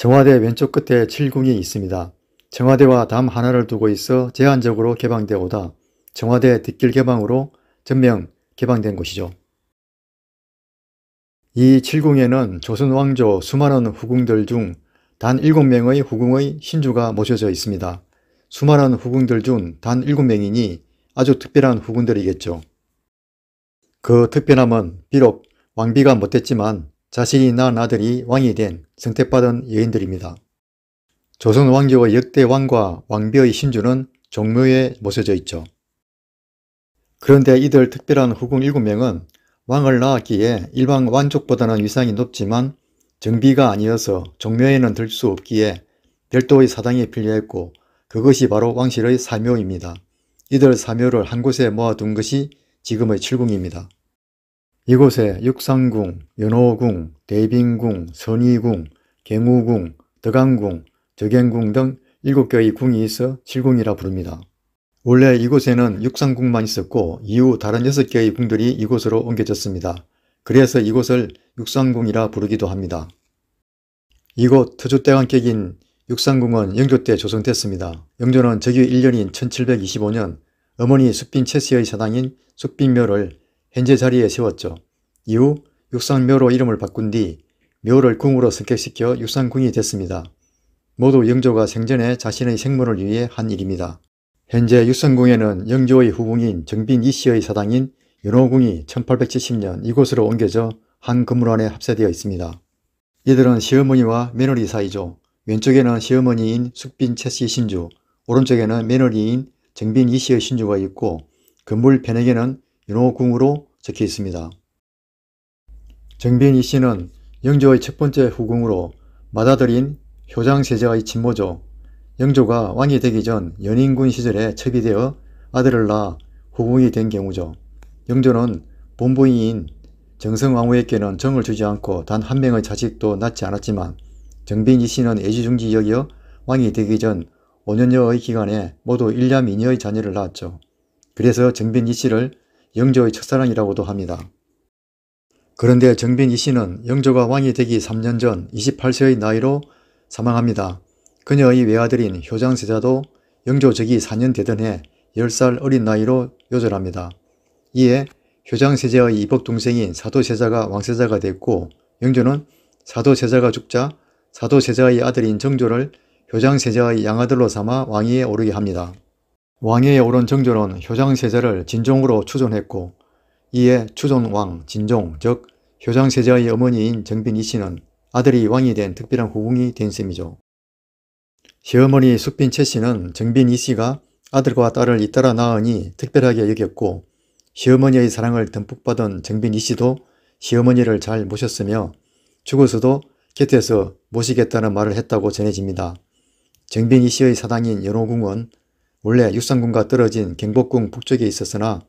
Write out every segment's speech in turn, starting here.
청와대 왼쪽 끝에 칠궁이 있습니다. 청와대와 담 하나를 두고 있어 제한적으로 개방되어 오다 청와대 뒷길 개방으로 전면 개방된 곳이죠. 이 칠궁에는 조선 왕조 수많은 후궁들 중 단 7명의 후궁의 신주가 모셔져 있습니다. 수많은 후궁들 중 단 7명이니 아주 특별한 후궁들이겠죠. 그 특별함은 비록 왕비가 못됐지만 자신이 낳은 아들이 왕이 된 선택받은 여인들입니다. 조선 왕조의 역대 왕과 왕비의 신주는 종묘에 모셔져 있죠. 그런데 이들 특별한 후궁 7명은 왕을 낳았기에 일반 왕족보다는 위상이 높지만 정비가 아니어서 종묘에는 들 수 없기에 별도의 사당이 필요했고 그것이 바로 왕실의 사묘입니다. 이들 사묘를 한 곳에 모아둔 것이 지금의 칠궁입니다. 이곳에 육상궁, 연호궁, 대빈궁, 선의궁, 경우궁, 덕안궁, 덕행궁 등 7개의 궁이 있어 칠궁이라 부릅니다. 원래 이곳에는 육상궁만 있었고 이후 다른 6개의 궁들이 이곳으로 옮겨졌습니다. 그래서 이곳을 육상궁이라 부르기도 합니다. 이곳 터줏대감격인 육상궁은 영조 때 조성됐습니다. 영조는 즉위 1년인 1725년 어머니 숙빈 채씨의 사당인 숙빈묘를 현재 자리에 세웠죠. 이후 육상묘로 이름을 바꾼 뒤 묘를 궁으로 승격시켜 육상궁이 됐습니다. 모두 영조가 생전에 자신의 생문을 위해 한 일입니다. 현재 육상궁에는 영조의 후궁인 정빈 이씨의 사당인 연호궁이 1870년 이곳으로 옮겨져 한 건물 안에 합세되어 있습니다. 이들은 시어머니와 며느리 사이죠. 왼쪽에는 시어머니인 숙빈 채씨 신주, 오른쪽에는 며느리인 정빈 이씨의 신주가 있고 건물 편에게는 연호궁으로 적혀 있습니다. 정빈 이 씨는 영조의 첫 번째 후궁으로 맏아들인 효장세자의 친모죠. 영조가 왕이 되기 전 연인군 시절에 첩이되어 아들을 낳아 후궁이 된 경우죠. 영조는 본부인 정성왕후에게는 정을 주지 않고 단 한 명의 자식도 낳지 않았지만 정빈 이 씨는 애지중지 여겨 왕이 되기 전 5년여의 기간에 모두 1남 2녀의 자녀를 낳았죠. 그래서 정빈 이 씨를 영조의 첫사랑이라고도 합니다. 그런데 정빈 이씨는 영조가 왕이 되기 3년 전 28세의 나이로 사망합니다. 그녀의 외아들인 효장세자도 영조 즉위 4년 되던 해 10살 어린 나이로 요절합니다. 이에 효장세자의 이복 동생인 사도세자가 왕세자가 됐고 영조는 사도세자가 죽자 사도세자의 아들인 정조를 효장세자의 양아들로 삼아 왕위에 오르게 합니다. 왕위에 오른 정조는 효장세자를 진종으로 추존했고 이에 추존왕 진종 즉 효장세자의 어머니인 정빈 이 씨는 아들이 왕이 된 특별한 후궁이 된 셈이죠. 시어머니 숙빈 채 씨는 정빈 이 씨가 아들과 딸을 잇따라 낳으니 특별하게 여겼고 시어머니의 사랑을 듬뿍 받은 정빈 이 씨도 시어머니를 잘 모셨으며 죽어서도 곁에서 모시겠다는 말을 했다고 전해집니다. 정빈 이 씨의 사당인 연호궁은 원래 육상궁과 떨어진 경복궁 북쪽에 있었으나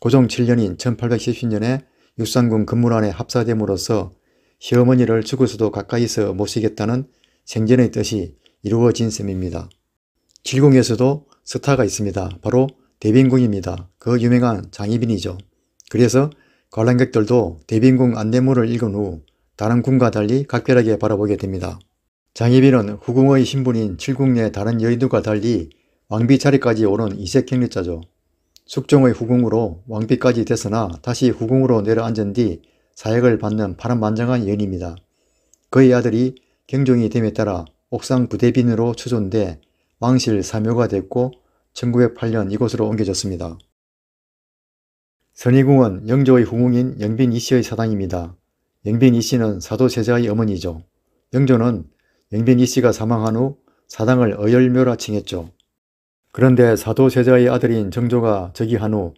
고종 7년인 1810년에 육상궁 건물 안에 합사됨으로써 시어머니를 죽어서도 가까이서 모시겠다는 생전의 뜻이 이루어진 셈입니다. 칠궁에서도 스타가 있습니다. 바로 대빈궁입니다. 그 유명한 장희빈이죠. 그래서 관람객들도 대빈궁 안내문을 읽은 후 다른 궁과 달리 각별하게 바라보게 됩니다. 장희빈은 후궁의 신분인 칠궁 내 다른 여인들과 달리 왕비 자리까지 오른 이색 경리자죠. 숙종의 후궁으로 왕비까지 됐으나 다시 후궁으로 내려앉은 뒤 사역을 받는 파란만장한 여인입니다. 그의 아들이 경종이 됨에 따라 옥상 부대빈으로 추존돼 왕실 사묘가 됐고 1908년 이곳으로 옮겨졌습니다. 선의궁은 영조의 후궁인 영빈 이씨의 사당입니다. 영빈 이씨는 사도세자의 어머니죠. 영조는 영빈 이씨가 사망한 후 사당을 어열묘라 칭했죠. 그런데 사도세자의 아들인 정조가 즉위한 후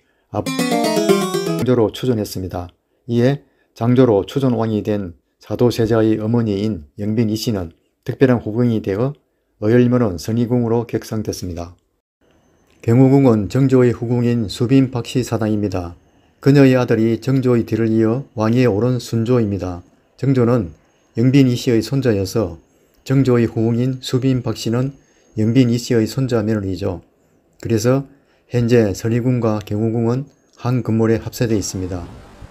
장조로 추존했습니다. 이에 장조로 추존왕이 된 사도세자의 어머니인 영빈 이 씨는 특별한 후궁이 되어 어열면은 선의궁으로 격상됐습니다. 경우궁은 정조의 후궁인 수빈 박씨 사당입니다. 그녀의 아들이 정조의 뒤를 이어 왕위에 오른 순조입니다. 정조는 영빈 이씨의 손자여서 정조의 후궁인 수빈 박씨는 영빈 이씨의 손자 며느리죠. 그래서 현재 선의궁과 경우궁은 한 건물에 합세되어 있습니다.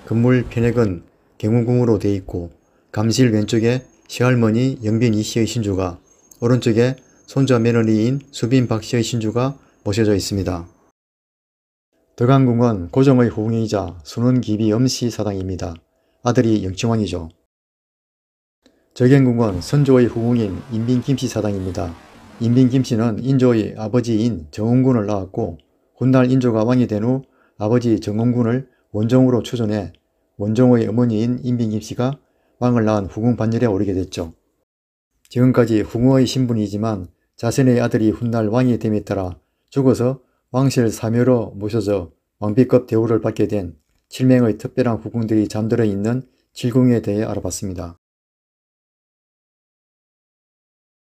건물 편액은 경우궁으로 되어 있고 감실 왼쪽에 시할머니 영빈 이씨의 신주가 오른쪽에 손자 며느리인 수빈 박씨의 신주가 모셔져 있습니다. 덕안궁은 고종의 후궁이자 순원기비 엄씨 사당입니다. 아들이 영청왕이죠. 적행궁은 선조의 후궁인 인빈 김씨 사당입니다. 인빈 김씨는 인조의 아버지인 정원군을 낳았고 훗날 인조가 왕이 된 후 아버지 정원군을 원종으로 추존해 원종의 어머니인 인빈 김씨가 왕을 낳은 후궁 반열에 오르게 됐죠. 지금까지 후궁의 신분이지만 자신의 아들이 훗날 왕이 됨에 따라 죽어서 왕실 사묘로 모셔져 왕비급 대우를 받게 된 7명의 특별한 후궁들이 잠들어 있는 칠궁에 대해 알아봤습니다.